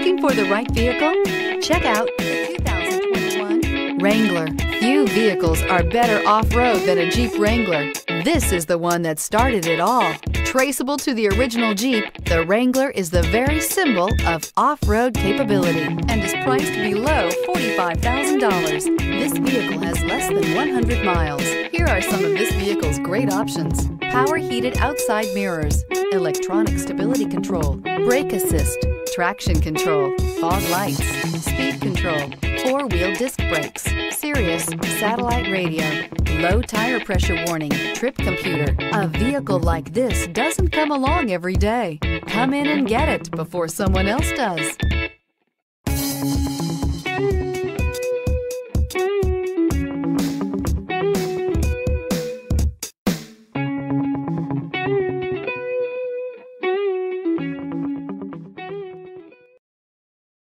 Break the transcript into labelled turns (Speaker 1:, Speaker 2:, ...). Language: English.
Speaker 1: Looking for the right vehicle? Check out the 2021 Wrangler. Few vehicles are better off-road than a Jeep Wrangler. This is the one that started it all. Traceable to the original Jeep, the Wrangler is the very symbol of off-road capability and is priced below $45,000. This vehicle has less than 100 miles. Here are some of this vehicle's great options. Power heated outside mirrors, electronic stability control, brake assist, traction control, fog lights, speed control, four-wheel disc brakes, Sirius satellite radio, low tire pressure warning, trip computer. A vehicle like this doesn't come along every day. Come in and get it before someone else does.